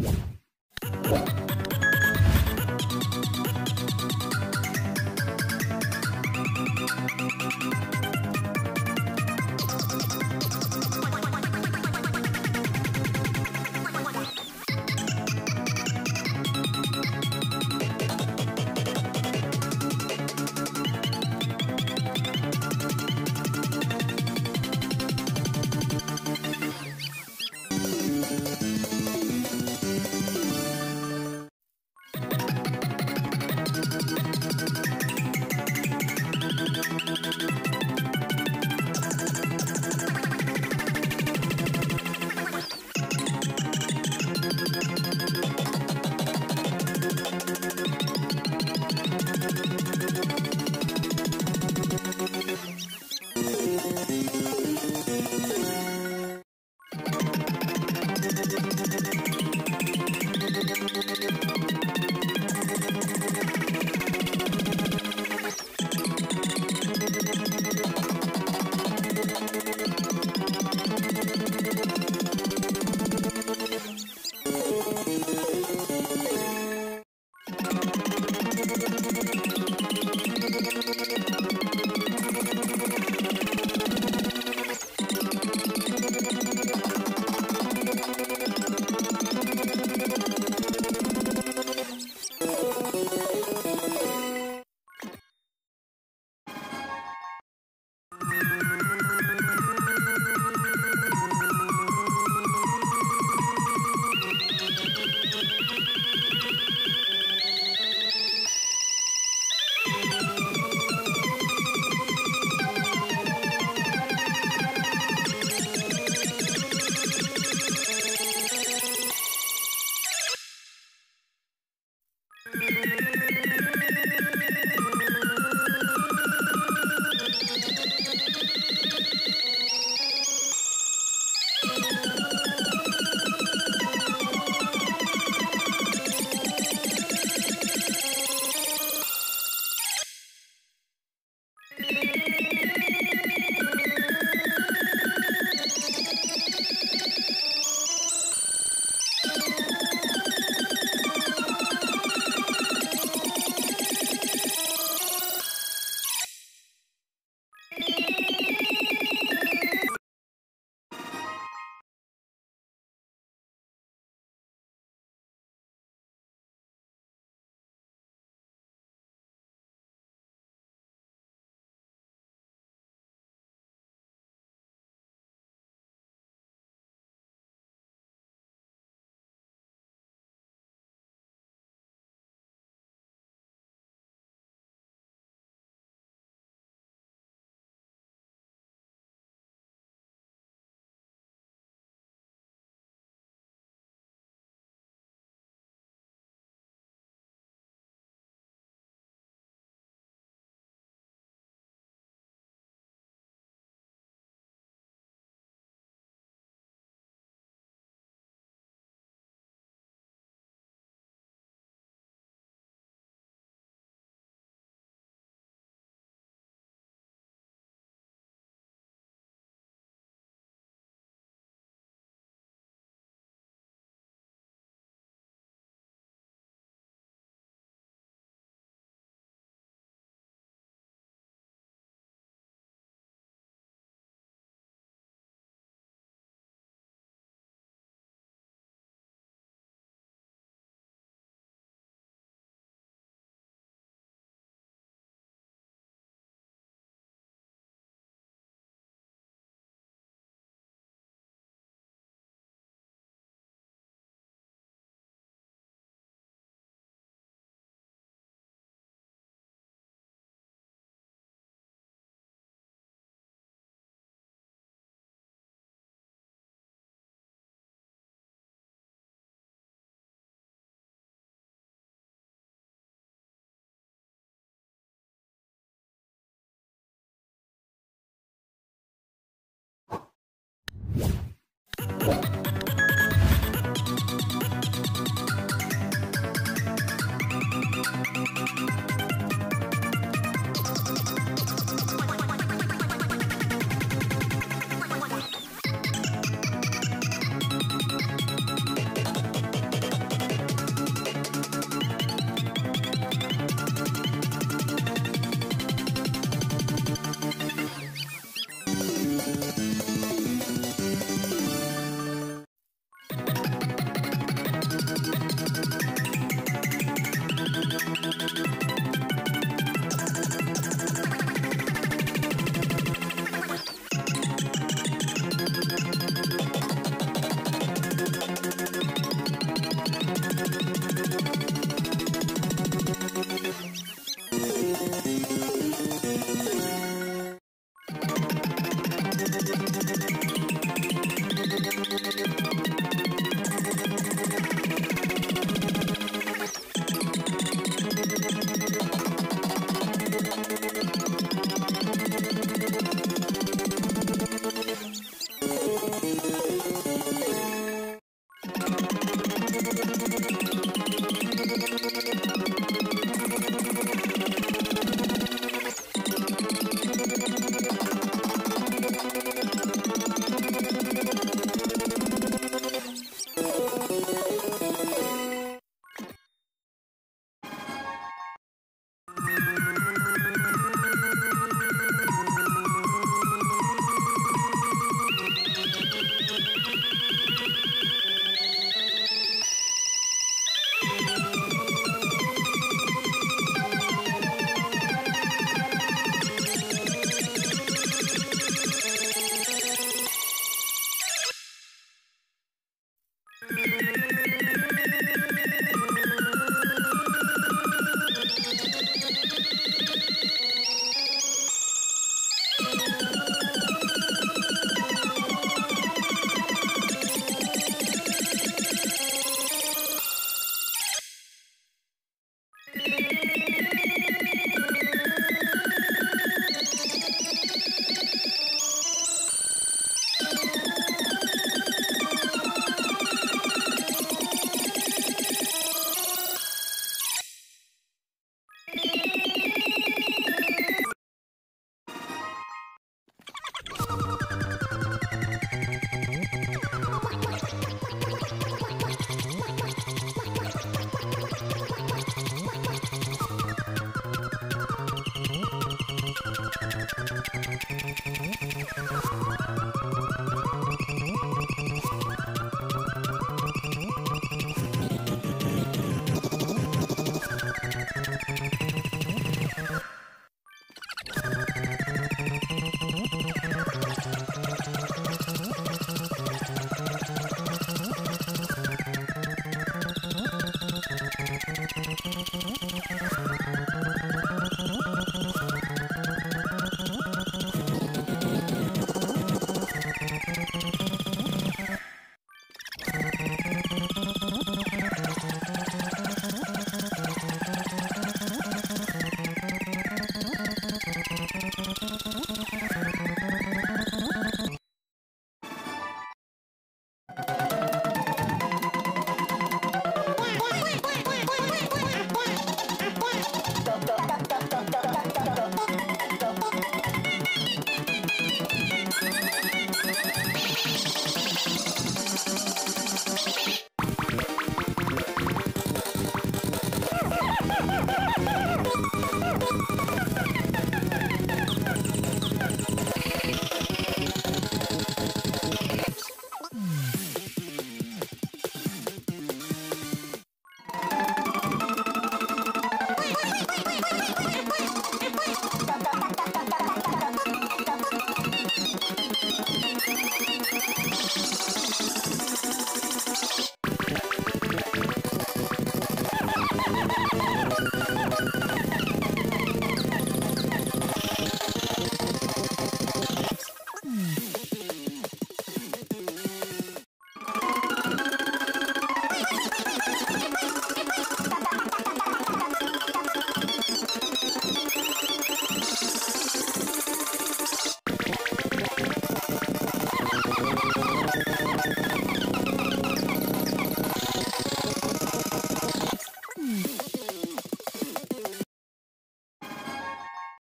you